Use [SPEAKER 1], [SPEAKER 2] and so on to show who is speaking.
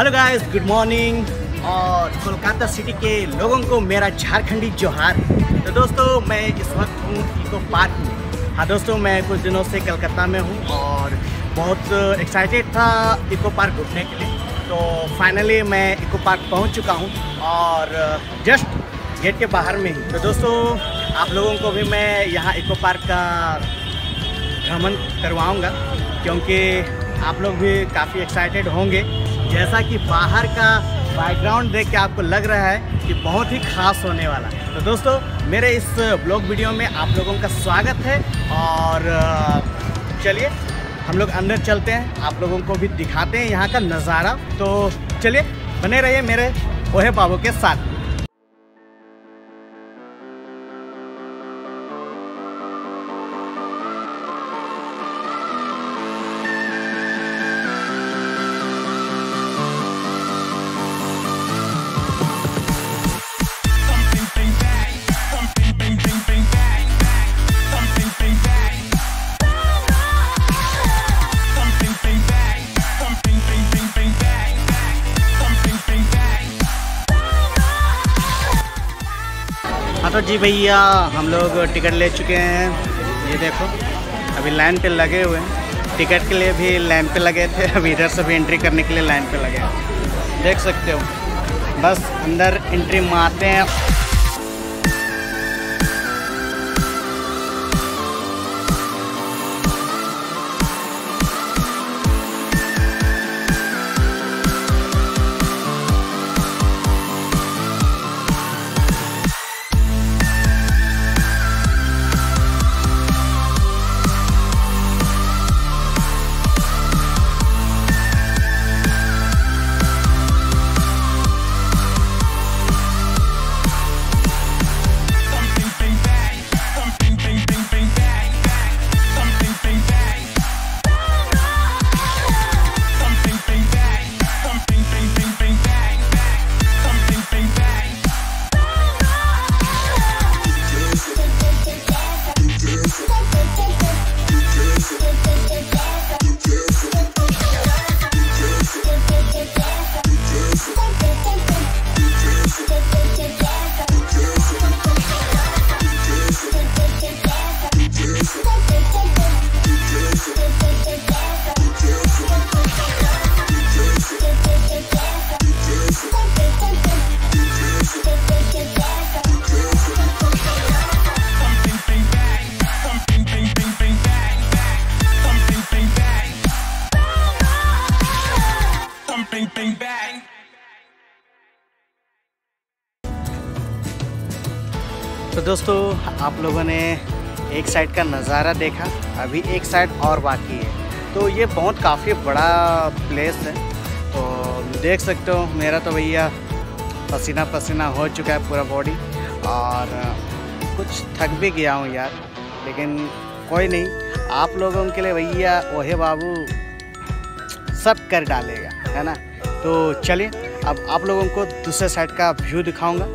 [SPEAKER 1] Hello guys good morning और Kolkata city के लोगों को मेरा झारखंडी जोहार। तो दोस्तों, मैं इस वक्त हूँ इको पार्क में। हाँ दोस्तों, मैं कुछ दिनों से कलकत्ता में हूँ और बहुत एक्साइटेड था इको पार्क घूमने के लिए। तो फाइनली मैं इको पार्क पहुँच चुका हूँ और जस्ट गेट के बाहर में ही। तो दोस्तों, आप लोगों को भी मैं यहाँ इको पार्क का भ्रमण करवाऊँगा, क्योंकि आप लोग भी काफ़ी एक्साइटेड होंगे। जैसा कि बाहर का बैकग्राउंड देख के आपको लग रहा है कि बहुत ही खास होने वाला है। तो दोस्तों, मेरे इस ब्लॉग वीडियो में आप लोगों का स्वागत है और चलिए, हम लोग अंदर चलते हैं। आप लोगों को भी दिखाते हैं यहाँ का नज़ारा। तो चलिए, बने रहिए मेरे ओहे बाबू के साथ। हाँ तो जी भैया, हम लोग टिकट ले चुके हैं। ये देखो, अभी लाइन पे लगे हुए हैं। टिकट के लिए भी लाइन पे लगे थे, अभी इधर से भी एंट्री करने के लिए लाइन पे लगे हैं। देख सकते हो, बस अंदर एंट्री मारते हैं। दोस्तों, आप लोगों ने एक साइड का नज़ारा देखा, अभी एक साइड और बाकी है। तो ये बहुत काफ़ी बड़ा प्लेस है। तो देख सकते हो, मेरा तो भैया पसीना पसीना हो चुका है पूरा बॉडी और कुछ थक भी गया हूँ यार, लेकिन कोई नहीं। आप लोगों के लिए भैया ओहे बाबू सब कर डालेगा, है ना? तो चलिए, अब आप लोगों को दूसरे साइड का व्यू दिखाऊँगा।